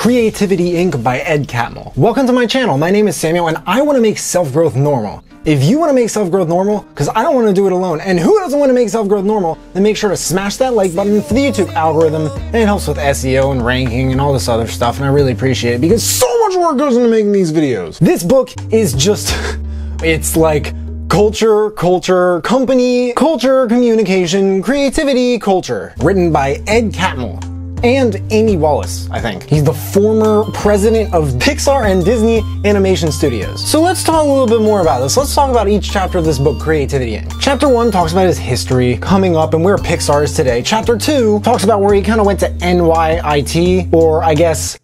Creativity Inc. by Ed Catmull. Welcome to my channel. My name is Samuel and I want to make self-growth normal. If you want to make self-growth normal, because I don't want to do it alone, and who doesn't want to make self-growth normal, then make sure to smash that like button for the YouTube algorithm, and it helps with SEO and ranking and all this other stuff, and I really appreciate it because so much work goes into making these videos. This book is just, it's like culture, culture, company, culture, communication, creativity, culture. Written by Ed Catmull and Amy Wallace, I think. He's the former president of Pixar and Disney Animation Studios. So let's talk a little bit more about this. Let's talk about each chapter of this book, Creativity Inc. Chapter 1 talks about his history, coming up, and where Pixar is today. Chapter 2 talks about where he kind of went to NYIT, or I guess,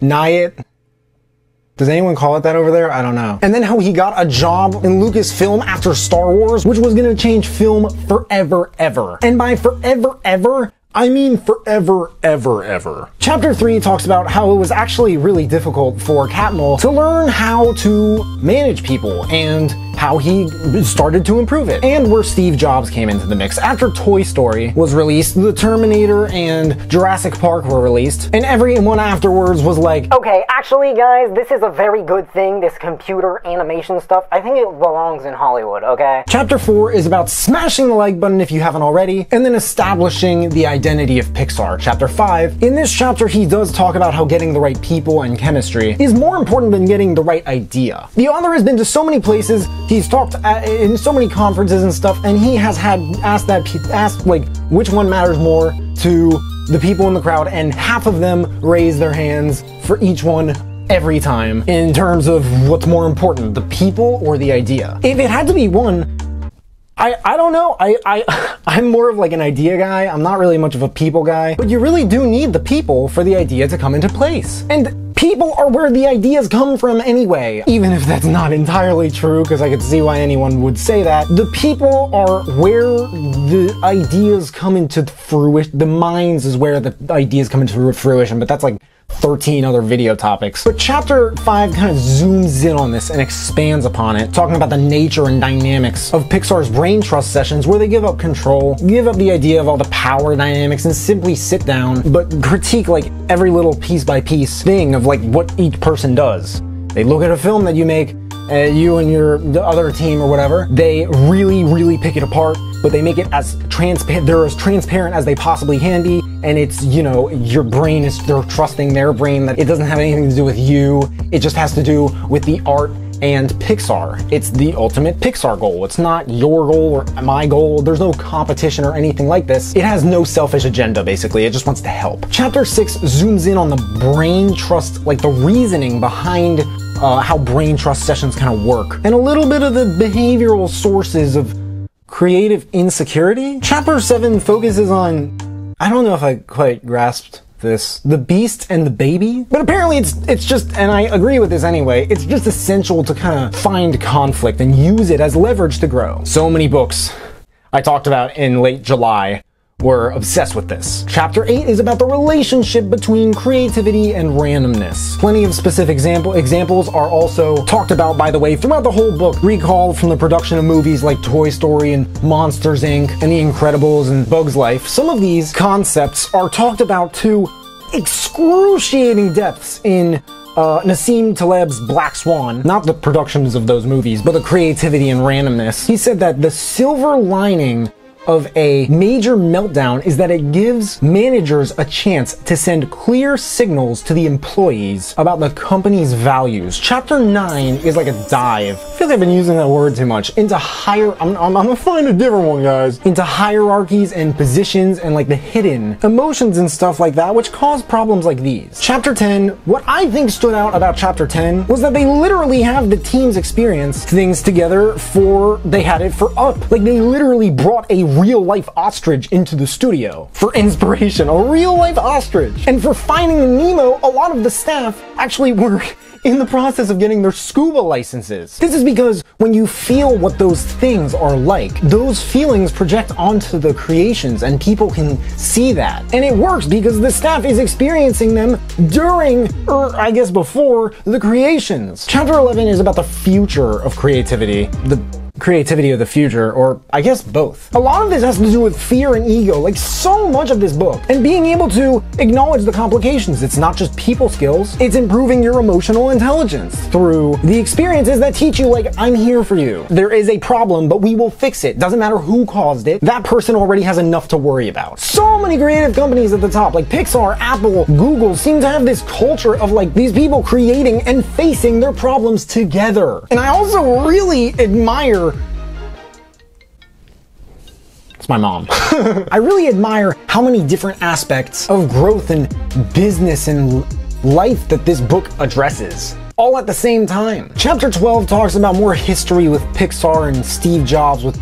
NYIT. Does anyone call it that over there? I don't know. And then how he got a job in Lucasfilm after Star Wars, which was gonna change film forever, ever. And by forever, ever, I mean forever, ever, ever. Chapter 3 talks about how it was actually really difficult for Catmull to learn how to manage people and how he started to improve it, and where Steve Jobs came into the mix. After Toy Story was released, The Terminator and Jurassic Park were released, and everyone afterwards was like, Okay, actually, guys, this is a very good thing, this computer animation stuff. I think it belongs in Hollywood, okay? Chapter 4 is about smashing the like button if you haven't already, and then establishing the identity of Pixar. Chapter 5, in this chapter, he does talk about how getting the right people and chemistry is more important than getting the right idea. The author has been to so many places, he's talked at, in so many conferences and stuff, and he has had asked that, asked like, which one matters more to the people in the crowd, and half of them raise their hands for each one every time in terms of what's more important, the people or the idea. If it had to be one, I, I don't know. I, I, I'm more of like an idea guy. I'm not really much of a people guy. But you really do need the people for the idea to come into place. And people are where the ideas come from anyway. Even if that's not entirely true, because I could see why anyone would say that. The people are where the ideas come into fruition. The minds is where the ideas come into fruition, but that's like 13 other video topics. But chapter 5 kind of zooms in on this and expands upon it, talking about the nature and dynamics of Pixar's brain trust sessions where they give up control, give up the idea of all the power dynamics and simply sit down, but critique like every little piece by piece thing of like what each person does. They look at a film that you make, uh, you and your the other team or whatever, they really, really pick it apart, but they make it as transparent, they're as transparent as they possibly can be, and it's, you know, your brain is, they're trusting their brain that it doesn't have anything to do with you, it just has to do with the art and Pixar. It's the ultimate Pixar goal. It's not your goal or my goal. There's no competition or anything like this. It has no selfish agenda, basically. It just wants to help. Chapter 6 zooms in on the brain trust, like the reasoning behind uh, how brain trust sessions kind of work, and a little bit of the behavioral sources of creative insecurity. Chapter 7 focuses on, I don't know if I quite grasped this. The beast and the baby? But apparently it's it's just and i agree with this anyway it's just essential to kind of find conflict and use it as leverage to grow. So many books i talked about in late july were obsessed with this. Chapter 8 is about the relationship between creativity and randomness. Plenty of specific example examples are also talked about, by the way, throughout the whole book, recalled from the production of movies like Toy Story and Monsters Inc. and The Incredibles and Bug's Life. Some of these concepts are talked about to excruciating depths in uh, Nassim Taleb's Black Swan, not the productions of those movies, but the creativity and randomness. He said that the silver lining of a major meltdown is that it gives managers a chance to send clear signals to the employees about the company's values. Chapter 9 is like a dive. I feel like I've been using that word too much. Into higher, I'm, I'm, I'm gonna find a different one, guys. Into hierarchies and positions and like the hidden emotions and stuff like that, which cause problems like these. Chapter 10, what I think stood out about chapter 10 was that they literally have the team's experience things together for, they had it for up. Like they literally brought a real life ostrich into the studio for inspiration. A real life ostrich. And for finding Nemo, a lot of the staff actually were in the process of getting their scuba licenses. This is because when you feel what those things are like, those feelings project onto the creations and people can see that. And it works because the staff is experiencing them during, or I guess before, the creations. Chapter 11 is about the future of creativity. The creativity of the future, or I guess both. A lot of this has to do with fear and ego, like so much of this book, and being able to acknowledge the complications. It's not just people skills, it's improving your emotional intelligence through the experiences that teach you, like, I'm here for you. There is a problem, but we will fix it. Doesn't matter who caused it, that person already has enough to worry about. So many creative companies at the top, like Pixar, Apple, Google, seem to have this culture of like these people creating and facing their problems together. And I also really admire my mom. I really admire how many different aspects of growth and business and life that this book addresses. All at the same time. Chapter 12 talks about more history with Pixar and Steve Jobs with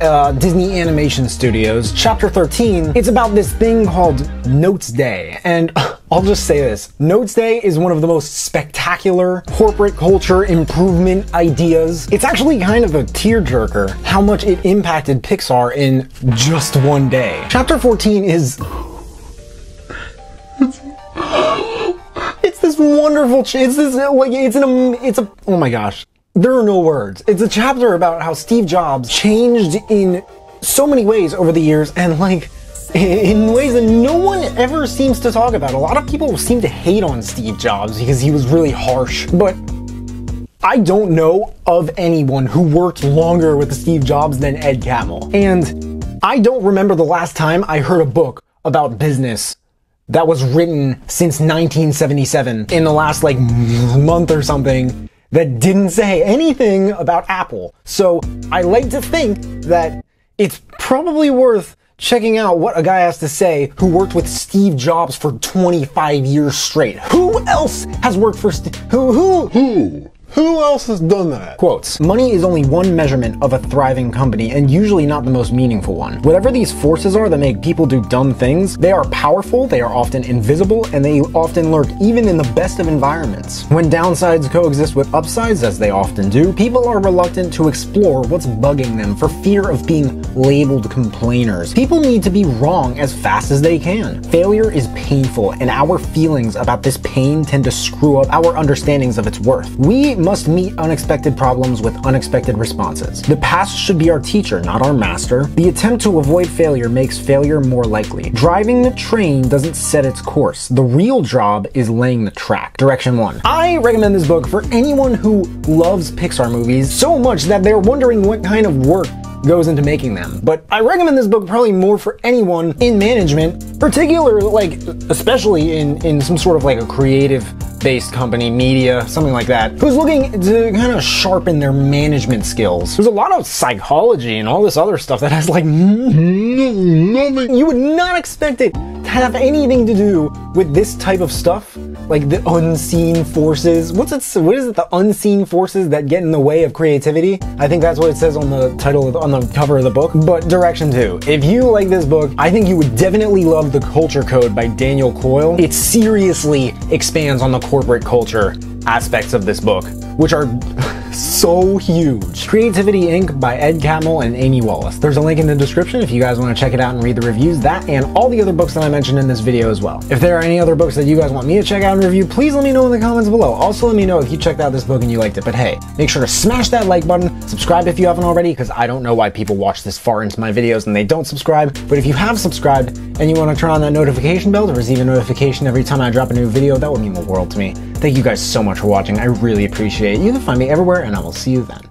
uh, Disney Animation Studios. Chapter 13, it's about this thing called Notes Day. And I'll just say this Notes Day is one of the most spectacular corporate culture improvement ideas. It's actually kind of a tearjerker how much it impacted Pixar in just one day. Chapter 14 is. It's this wonderful. It's this it's an it's a oh my gosh there are no words. It's a chapter about how Steve Jobs changed in so many ways over the years and like in ways that no one ever seems to talk about. A lot of people seem to hate on Steve Jobs because he was really harsh, but I don't know of anyone who worked longer with Steve Jobs than Ed Catmull. And I don't remember the last time I heard a book about business that was written since 1977 in the last like month or something that didn't say anything about Apple. So I like to think that it's probably worth checking out what a guy has to say who worked with Steve Jobs for 25 years straight. Who else has worked for Steve? Who, who? Who? Who else has done that? Quotes. Money is only one measurement of a thriving company and usually not the most meaningful one. Whatever these forces are that make people do dumb things, they are powerful, they are often invisible, and they often lurk even in the best of environments. When downsides coexist with upsides, as they often do, people are reluctant to explore what's bugging them for fear of being labeled complainers. People need to be wrong as fast as they can. Failure is painful, and our feelings about this pain tend to screw up our understandings of its worth. We must meet unexpected problems with unexpected responses. The past should be our teacher, not our master. The attempt to avoid failure makes failure more likely. Driving the train doesn't set its course. The real job is laying the track. Direction 1. I recommend this book for anyone who loves Pixar movies so much that they're wondering what kind of work goes into making them. But I recommend this book probably more for anyone in management, particular like especially in in some sort of like a creative based company, media, something like that, who's looking to kind of sharpen their management skills. There's a lot of psychology and all this other stuff that has like. You would not expect it have anything to do with this type of stuff, like the unseen forces. What's it? What is it? The unseen forces that get in the way of creativity. I think that's what it says on the title of, on the cover of the book. But direction two. If you like this book, I think you would definitely love The Culture Code by Daniel Coyle. It seriously expands on the corporate culture aspects of this book, which are so huge. Creativity Inc. by Ed Catmull and Amy Wallace. There's a link in the description if you guys want to check it out and read the reviews, that and all the other books that I mentioned in this video as well. If there are any other books that you guys want me to check out and review, please let me know in the comments below. Also let me know if you checked out this book and you liked it. But hey, make sure to smash that like button, subscribe if you haven't already, because I don't know why people watch this far into my videos and they don't subscribe. But if you have subscribed and you want to turn on that notification bell to receive a notification every time I drop a new video, that would mean the world to me. Thank you guys so much for watching. I really appreciate it. You can find me everywhere, and I will see you then.